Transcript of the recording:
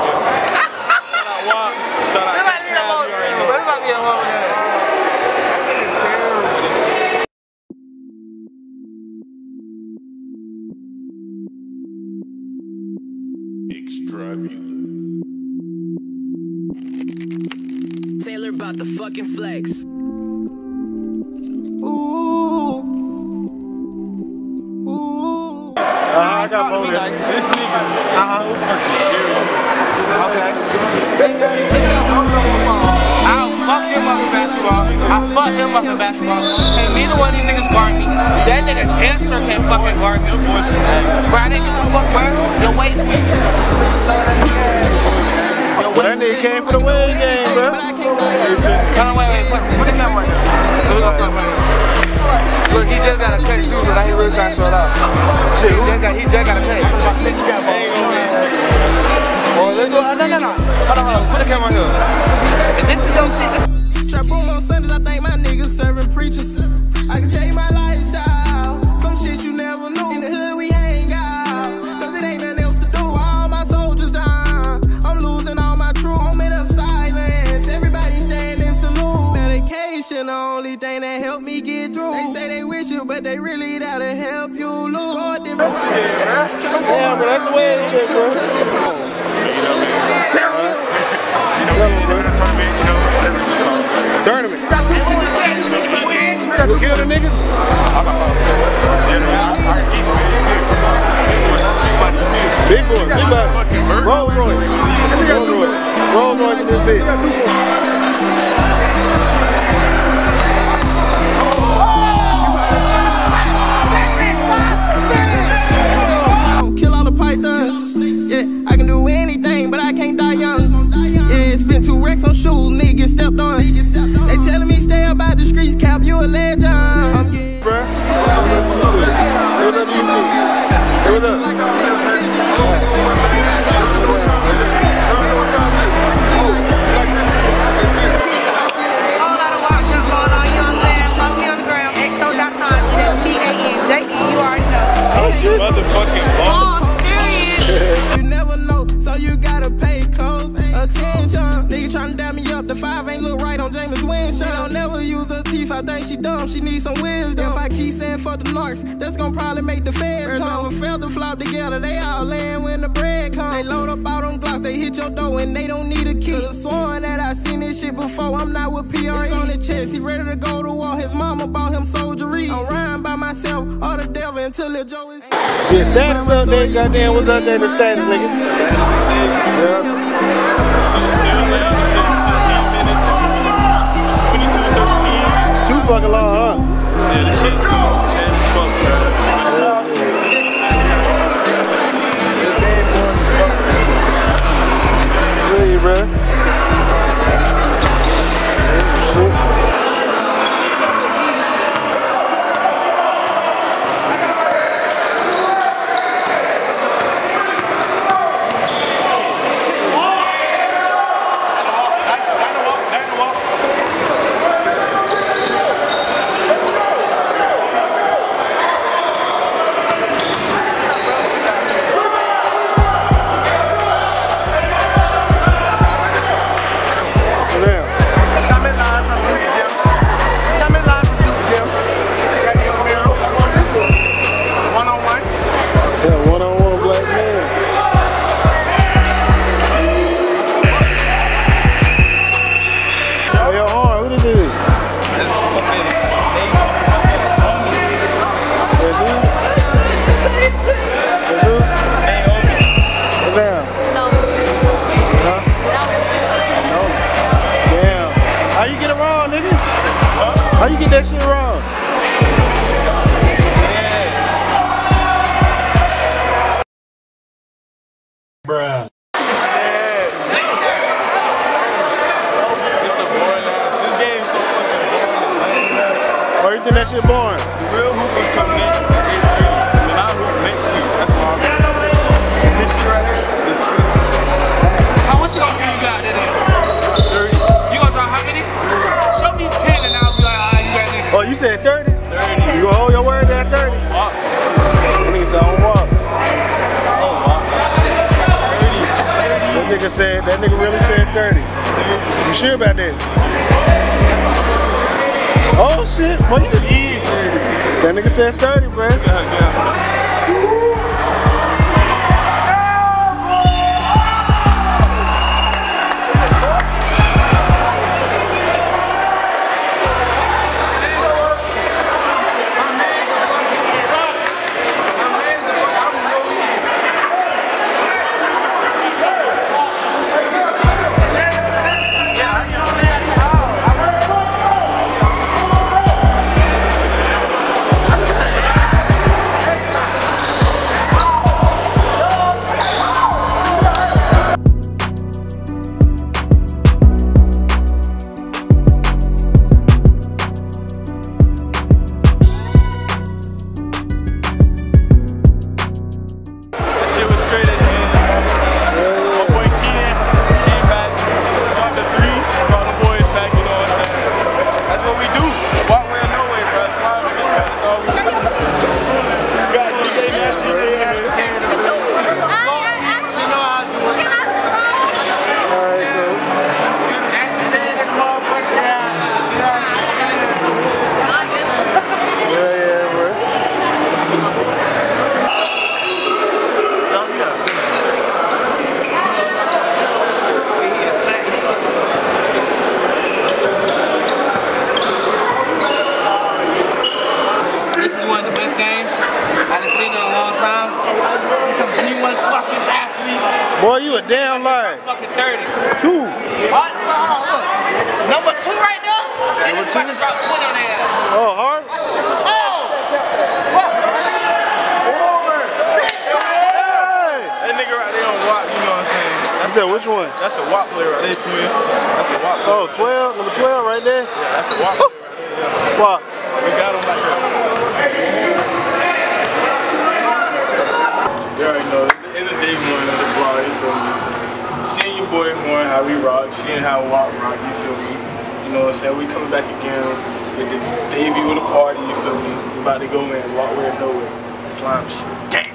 nigga. Shout out Shout out Taylor about the fucking flex. Ooh. Ooh. Uh, I got Talk to me nice. This nigga. Uh-huh. I'll fuck him up in basketball. I'll fuck him up in basketball. And neither one of these niggas guard me. That nigga dancer can't fucking guard me. Bro, I didn't give a fuck, bro. Your weight weak. Your That nigga came for the win game, bro. Hold on, wait, wait, put, put the camera. So we gonna talk. Look, he just got a cut shoes, but he really trying to show it. Shit, he just got, he just got a cut. Hold on, hold on. Put the camera here. If this is your shit, Trap room on Sundays, I think my niggas serving preachers. I can tell you my lifestyle. Some shit you never knew. In the hood, we hang out. Cause it ain't nothing else to do. All my soldiers down. I'm losing all my true moment of silence. Everybody stand and salute. Medication, the only thing that helped me get through. They say they wish you, but they really there to help you lose. Go a different route. Try to stay Damn, bro, that's the way it is, bro. Know, tournament. Tournament. Big boy, big. Rolls Royce. Rolls Royce. Rolls Royce in this bitch. Cap, you a legend. Bruh. I think she dumb, she needs some wisdom. If I keep saying for the narcs, that's gonna probably make the feds come. If feather flop together, they all land when the bread come. They load up all them glocks, they hit your door and they don't need a key. Could've sworn that I seen this shit before, I'm not with PRE. on the chest, he ready to go to war, his mama bought him soldiery. I'm riding by myself, or the devil until Lil Joe is Yeah, status update, goddamn, what's up there in the status, nigga? Yeah. Shit fucking long, huh? Wrong, nigga? How you get that shit wrong? Bruh. It's a boring ass. This game's so fucking boring. Why you think that shit boring? The real hoopers come next said 30? 30. You gonna hold your word at 30? Walk. That nigga said, I don't walk. Oh, walk. 30. That nigga said, that nigga really said 30. You sure about that? Oh shit, boy, you just Yeah, That nigga said 30, bro. Good, good. A damn liar. Fucking 30. Who? Hold on. Number two right there. That nigga about to drop 20 on their ass. Oh, hard? Hey! That nigga right there on WOAP, you know what I'm saying? You said which one? That's a WOAP player right there, twin. That's a WOAP player. Oh, 12, number 12 right there. Yeah, that's a WOAP player right there. What? Yeah. We got him like that. You already know, it's the end of day one of the vlog, you feel me? Seeing your boy Horn, how we rock, seeing how WOAP rock, you feel me? You know what I'm saying? We coming back again with the debut of the party, you feel me? About to go in, walk where nowhere. Slime shit. Gang.